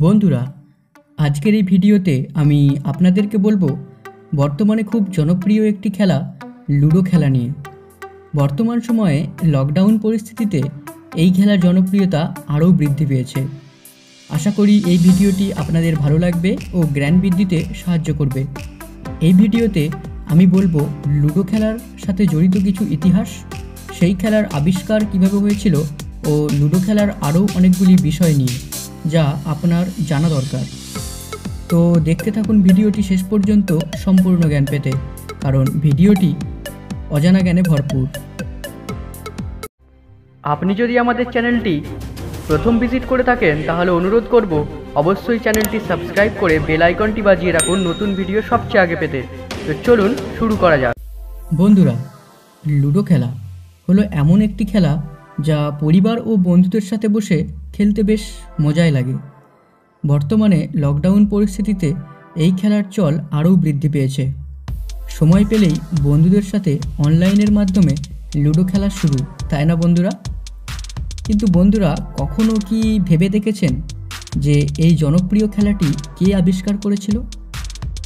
বন্ধুরা, আজকের এই ভিডিওতে আমি আপনাদেরকে বলব, বর্তমানে খুব জনপ্রিয় একটি খেলা, লুডো খেলা নিয়ে। বর্তমান সময়ে লকডাউন পরিস্থিতিতে এই খেলার জনপ্রিয়তা আরও বৃদ্ধি পেয়েছে। আশা করি এই ভিডিওটি আপনাদের ভালো লাগবে ও জ্ঞান বৃদ্ধিতে সাহায্য করবে। এই ভিডিওতে আমি বলব, লুডো খেলার সাথে জড়িত কিছু ইতিহাস, সেই খেলার আবিষ্কার কীভাবে হয়েছিল ও লুডো খেলার আরও অনেকগুলি বিষয় নিয়ে। যা আপনার জানা দরকার। তো দেখতে থাকুন ভিডিওটি শেষ পর্যন্ত সম্পূর্ণ জ্ঞান পেতে কারণ ভিডিওটি অজানা জ্ঞানে ভরপুর। আপনি যদি আমাদের চ্যানেলটি প্রথম ভিজিট করে থাকেন তাহলে অনুরোধ করব অবশ্যই চ্যানেলটি সাবস্ক্রাইব করে বেল আইকনটি বাজিয়ে রাখুন নতুন ভিডিও সবচেয়ে আগে পেতে। তো চলুন শুরু করা যাক। বন্ধুরা লুডো খেলা হলো এমন একটি খেলা যা পরিবার ও বন্ধুদের সাথে বসে খেলতে বেশ মজাই লাগে। বর্তমানে লকডাউন পরিস্থিতিতে এই খেলার চল আরও বৃদ্ধি পেয়েছে। সময় পেলেই বন্ধুদের সাথে অনলাইনের মাধ্যমে লুডো খেলা শুরু, তাই না বন্ধুরা? কিন্তু বন্ধুরা, কখনো কি ভেবে দেখেছেন যে এই জনপ্রিয় খেলাটি কে আবিষ্কার করেছিল?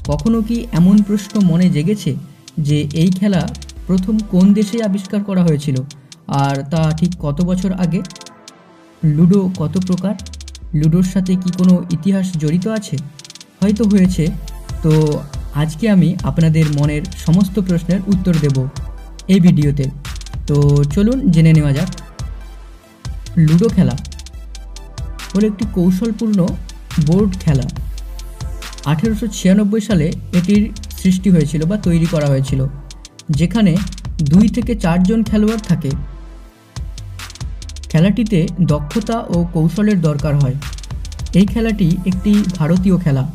কখনো কি এমন প্রশ্ন মনে জেগেছে যে এই খেলা প্রথম কোন দেশে আবিষ্কার করা হয়েছিল? আর তা ঠিক কত বছর আগে? লুডো কত প্রকার? লুডোর সাথে কি কোনো ইতিহাস জড়িত আছে? হয়তো হয়েছে। তো আজকে আমি আপনাদের মনের সমস্ত প্রশ্নের উত্তর দেব এই ভিডিওতে। তো চলুন জেনে নেওয়া যাক। লুডো খেলা। হলো একটি কৌশলপূর্ণ বোর্ড খেলা। আঠেরোশো ছিয়ানব্বই সালে এটির সৃষ্টি হয়েছিল বা তৈরি করা হয়েছিল, যেখানে দুই থেকে চারজন খেলোয়াড় থাকে। খেলাটিতে দক্ষতা ও কৌশলের দরকার হয়। এই খেলাটি একটি ভারতীয় খেলা,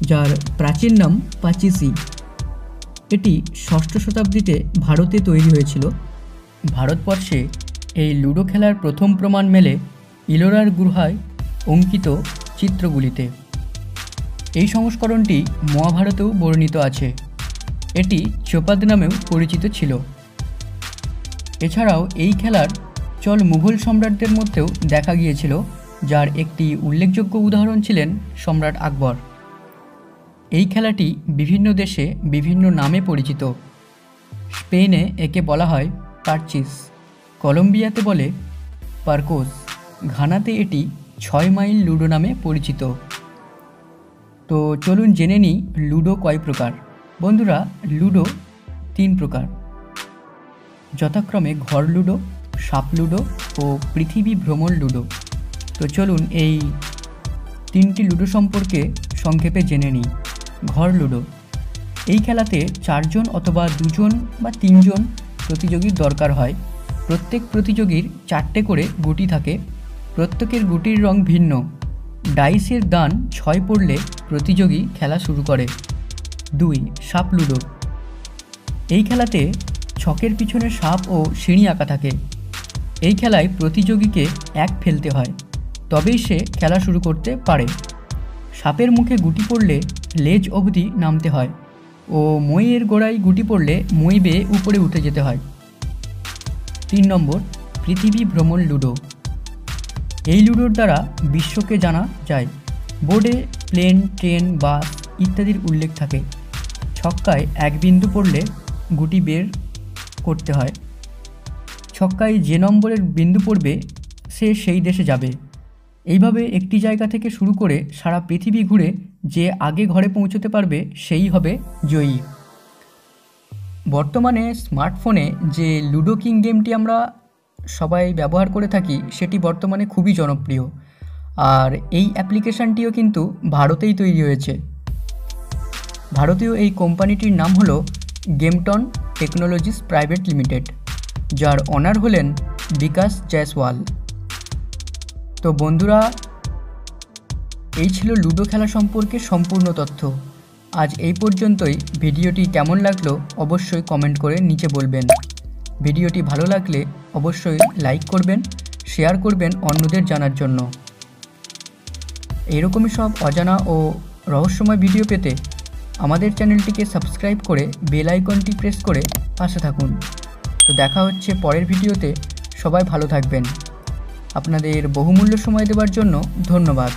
যার প্রাচীন নাম পাচিসি। এটি ষষ্ঠ শতাব্দীতে ভারতে তৈরি হয়েছিল। ভারতবর্ষে এই লুডো খেলার প্রথম প্রমাণ মেলে ইলোরার গুহায় অঙ্কিত চিত্রগুলিতে। এই সংস্করণটি মহাভারতেও বর্ণিত আছে। এটি চোপাদ নামেও পরিচিত ছিল। এছাড়াও এই খেলার চল মুঘল সম্রাটদের মধ্যেও দেখা গিয়েছিল, যার একটি উল্লেখযোগ্য উদাহরণ ছিলেন সম্রাট আকবর। এই খেলাটি বিভিন্ন দেশে বিভিন্ন নামে পরিচিত। স্পেনে একে বলা হয় পার্চিস, কলম্বিয়াতে বলে পার্কোস। ঘানাতে এটি ছয় মাইল লুডো নামে পরিচিত। তো চলুন জেনে নিই লুডো কয় প্রকার। বন্ধুরা, লুডো তিন প্রকার। যথাক্রমে ঘর লুডো সাপ লুডো ও পৃথিবী ভ্রমণ লুডো। তো চলুন এই তিনটি লুডো সম্পর্কে সংক্ষেপে জেনে নিই। ঘর লুডো। এই খেলাতে চারজন অথবা দুজন বা তিনজন প্রতিযোগীর দরকার হয়। প্রত্যেক প্রতিযোগীর চারটে করে গুটি থাকে। প্রত্যেকের গুটির রং ভিন্ন। ডাইসের দান ছয় পড়লে প্রতিযোগী খেলা শুরু করে। দুই, সাপ লুডো। এই খেলাতে ছকের পিছনে সাপ ও সিঁড়ি আঁকা থাকে। এই খেলায় প্রতিযোগীকে এক ফেলতে হয়, তবেই সে খেলা শুরু করতে পারে। সাপের মুখে গুটি পড়লে লেজ অবধি নামতে হয় ও মইয়ের গোড়ায় গুটি পড়লে মই বেয়ে উপরে উঠে যেতে হয়। তিন নম্বর, পৃথিবী ভ্রমণ লুডো। এই লুডোর দ্বারা বিশ্বকে জানা যায়, বোর্ডে প্লেন, ট্রেন, বাস ইত্যাদির উল্লেখ থাকে। ছক্কায় এক বিন্দু পড়লে গুটি বের করতে হয়। ছক্কায় যে নম্বরের বিন্দু পড়বে, সে সেই দেশে যাবে। এইভাবে একটি জায়গা থেকে শুরু করে সারা পৃথিবী ঘুরে যে আগে ঘরে পৌঁছতে পারবে, সেই হবে জয়ী। বর্তমানে স্মার্টফোনে যে লুডো কিং গেমটি আমরা সবাই ব্যবহার করে থাকি, সেটি বর্তমানে খুবই জনপ্রিয়। আর এই অ্যাপ্লিকেশানটিও কিন্তু ভারতেই তৈরি হয়েছে। ভারতীয় এই কোম্পানিটির নাম হলো গেমটন টেকনোলজিস প্রাইভেট লিমিটেড। যার অনার হলেন বিকাশ জয়সওয়াল। তো বন্ধুরা, এই ছিল লুডো খেলা সম্পর্কে সম্পূর্ণ তথ্য। আজ এই পর্যন্তই। ভিডিওটি কেমন লাগল অবশ্যই কমেন্ট করে নিচে বলবেন। ভিডিওটি ভালো লাগলে অবশ্যই লাইক করবেন, শেয়ার করবেন অন্যদের জানার জন্য। এরকমই সব অজানা ও রহস্যময় ভিডিও পেতে আমাদের চ্যানেলটিকে সাবস্ক্রাইব করে বেল আইকনটি প্রেস করে পাশে থাকুন। তো দেখা হচ্ছে পরের ভিডিওতে। সবাই ভালো থাকবেন। আপনাদের বহুমূল্য সময় দেওয়ার জন্য ধন্যবাদ।